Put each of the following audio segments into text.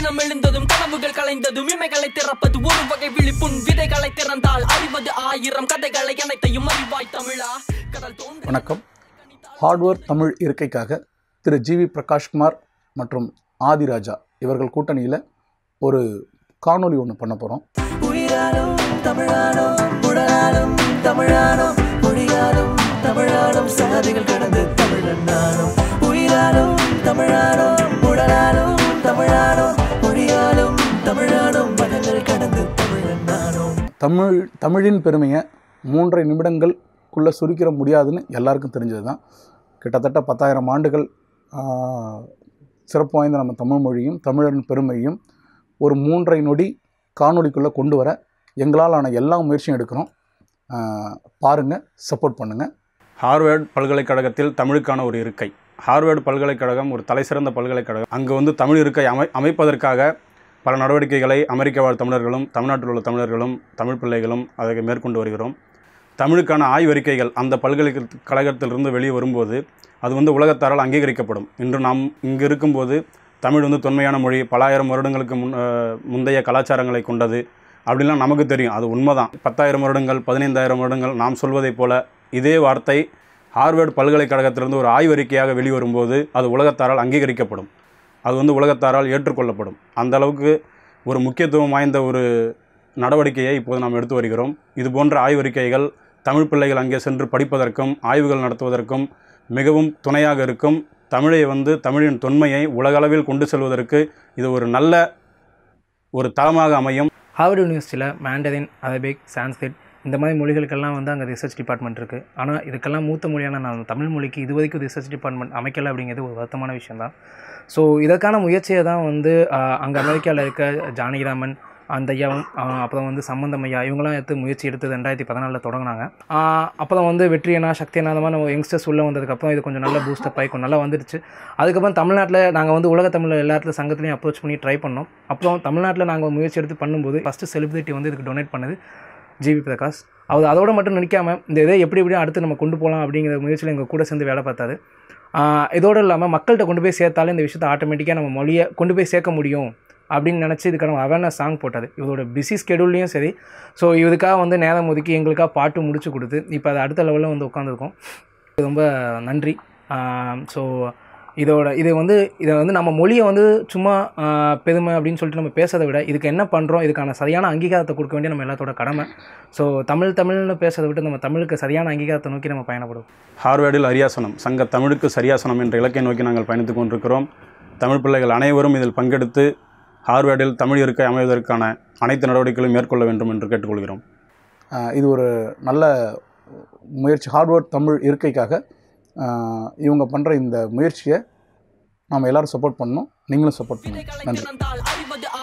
தினம் எழுந்ததும் கனவுகள் கலைந்ததும் இமைகளை திறப்பது ஒரு வகை விழிப்புண் விதைகளை திறந்தால் அறிவது ஆயிரம் கதைகளை அனைத்தையும் அறிவாய் தமிழா. கடல் தோன்றி வணக்கம். ஹார்ட்வேர் தமிழ் இருக்கைக்காக திரு ஜிவி பிரகாஷ்குமார் மற்றும் ஆதிராஜா இவர்கள் கூட்டணியில் ஒரு காணொளி ஒன்று பண்ண போகிறோம் உயிராலும் தமிழாலும் உடலாலும் தமிழாலும் மொழியாலும் தமிழ் தமிழின் பெருமையை மூன்றரை நிமிடங்களுக்குள்ளே சுருக்கிற முடியாதுன்னு எல்லாருக்கும் தெரிஞ்சது தான் கிட்டத்தட்ட பத்தாயிரம் ஆண்டுகள் சிறப்பு வாய்ந்த நம்ம தமிழ் மொழியும் தமிழரின் பெருமையும் ஒரு மூன்றரை நொடி காணொளிக்குள்ளே கொண்டு வர எங்களால் ஆன எல்லா முயற்சியும் எடுக்கிறோம். பாருங்கள் சப்போர்ட் பண்ணுங்கள் ஹார்வேர்டு பல்கலைக்கழகத்தில் தமிழுக்கான ஒரு இருக்கை. ஹார்வேர்டு பல்கலைக்கழகம் ஒரு தலைசிறந்த பல்கலைக்கழகம். அங்கே வந்து தமிழ் இருக்கை அமை அமைப்பதற்காக பல நடவடிக்கைகளை அமெரிக்க வாழ் தமிழர்களும் தமிழ்நாட்டில் உள்ள தமிழர்களும் தமிழ் பிள்ளைகளும் அதை மேற்கொண்டு வருகிறோம். தமிழுக்கான ஆய்வறிக்கைகள் அந்த பல்கலைக்கழகத்திலிருந்து வெளியே வரும்போது அது வந்து உலகத்தாரால் அங்கீகரிக்கப்படும். இன்று நாம் இங்கு இருக்கும்போது தமிழ் வந்து தொன்மையான மொழி பலாயிரம் வருடங்களுக்கு முன் முந்தைய கலாச்சாரங்களை கொண்டது அப்படிலாம் நமக்கு தெரியும். அது உண்மைதான். பத்தாயிரம் வருடங்கள் பதினைந்தாயிரம் வருடங்கள் நாம் சொல்வதைப் போல இதே வார்த்தை ஹார்வர்டு பல்கலைக்கழகத்திலிருந்து ஒரு ஆய்வறிக்கையாக வெளிவரும்போது அது உலகத்தாரால் அங்கீகரிக்கப்படும். அது வந்து உலகத்தாரால் ஏற்றுக்கொள்ளப்படும். அந்த அளவுக்கு ஒரு முக்கியத்துவம் வாய்ந்த ஒரு நடவடிக்கையை இப்போது நாம் எடுத்து வருகிறோம். இது போன்ற ஆய்வறிக்கைகள் தமிழ் பிள்ளைகள் அங்கே சென்று படிப்பதற்கும் ஆய்வுகள் நடத்துவதற்கும் மிகவும் துணையாக இருக்கும். தமிழை வந்து தமிழின் தொன்மையை உலகளவில் கொண்டு செல்வதற்கு இது ஒரு நல்ல ஒரு தளமாக அமையும். ஹார்வர்ட் யூனிவர்சிட்டியில் மேண்டரின் அரபிக் சான்ஸ்கிரிட் இந்த மாதிரி மொழிகளுக்கெல்லாம் வந்து அங்கே ரிசர்ச் டிபார்ட்மெண்ட் இருக்குது ஆனால் இதுக்கெல்லாம் மூத்த மொழியான நான் தமிழ் மொழிக்கு இது வரைக்கும் ரிசர்ச் டிபார்ட்மெண்ட் அமைக்கலை அப்படிங்கிறது ஒரு வருத்தமான விஷயம் தான் ஸோ இதற்கான முயற்சியை தான் வந்து அங்கே அமெரிக்காவில் இருக்க ஜானகிராமன் அந்த ஐயாவும் அப்புறம் வந்து சம்பந்தம் ஐயா இவங்களாம் எடுத்து முயற்சி எடுத்து ரெண்டாயிரத்தி பதினாலில் தொடங்கினாங்க. அப்புறம் வந்து வெற்றி அண்ணா சக்தி அந்த மாதிரி நம்ம யங்ஸ்டர்ஸ் உள்ளே வந்ததுக்கப்புறம் இது கொஞ்சம் நல்ல பூஸ்டப் ஆகி கொஞ்சம் நல்லா வந்துடுச்சு. அதுக்கப்புறம் தமிழ்நாட்டில் நாங்கள் வந்து உலக தமிழ் எல்லா இடத்துல அப்ரோச் பண்ணி ட்ரை பண்ணோம். அப்புறம் தமிழ்நாட்டில் நாங்கள் முயற்சி எடுத்து பண்ணும்போது ஃபஸ்ட்டு செலிபிரிட்டி வந்து இதுக்கு டொனேட் பண்ணுது. ஜிவி பிரகாஷ். அவர் அதோட மட்டும் நினைக்காம இந்த இதை எப்படி எப்படி அடுத்து நம்ம கொண்டு போகலாம் அப்படிங்கிற முயற்சியில் எங்கள் கூட சேர்ந்து வேலை பார்த்தாரு. இதோடு இல்லாமல் மக்கள்கிட்ட கொண்டு போய் சேர்த்தாலே இந்த விஷயத்தை ஆட்டோமேட்டிக்காக நம்ம மொழியை கொண்டு போய் சேர்க்க முடியும் அப்படின்னு நினச்சி இதுக்கான அவேர்னஸ் சாங் போட்டார். இவரோட பிஸி ஸ்கெடியூல்லையும் சரி. ஸோ இதுக்காக வந்து நேரம் ஒதுக்கி எங்களுக்காக பாட்டு முடிச்சு கொடுத்து இப்போ அது அடுத்த லெவலில் வந்து உட்காந்துருக்கோம் ரொம்ப நன்றி. ஸோ இதோட இது வந்து இதை வந்து நம்ம மொழியை வந்து சும்மா பெருமை அப்படின்னு சொல்லிட்டு நம்ம பேசுறதை விட இதுக்கு என்ன பண்ணுறோம் இதுக்கான சரியான அங்கீகாரத்தை கொடுக்க வேண்டிய நம்ம எல்லாத்தோட கடமை. ஸோ தமிழ் தமிழ்னு பேசுறதை விட்டு நம்ம தமிழுக்கு சரியான அங்கீகாரத்தை நோக்கி நம்ம பயணப்படும் ஹார்வர்டில் அரியாசனம் சங்க தமிழுக்கு சரியாசனம் என்ற இலக்கை நோக்கி நாங்கள் பயணித்துக் கொண்டிருக்கிறோம். தமிழ் பிள்ளைகள் அனைவரும் இதில் பங்கெடுத்து ஹார்வர்டில் தமிழ் இருக்கை அமைவதற்கான அனைத்து நடவடிக்கைகளையும் மேற்கொள்ள வேண்டும் என்று கேட்டுக்கொள்கிறோம். இது ஒரு நல்ல முயற்சி. ஹார்ட்வேர்ட் தமிழ் இருக்கைக்காக இவங்க பண்ணுற இந்த முயற்சியை நாம் எல்லாரும் சப்போர்ட் பண்ணணும். நீங்களும் சப்போர்ட் விதைகளை நன்றி.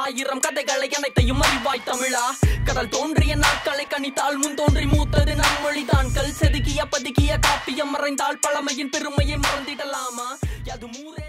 ஆயிரம் கதைகளை அனைத்தையும் அறிவாய் தமிழா. கடல் தோன்றிய நாட்களை கணித்தால் முன் தோன்றி மூத்தது நம் மொழிதான் கல் செதுக்கிய பதுக்கிய காப்பியம் மறைந்தால் பழமையின் பெருமையை மறந்திடலாமா? அது மூரே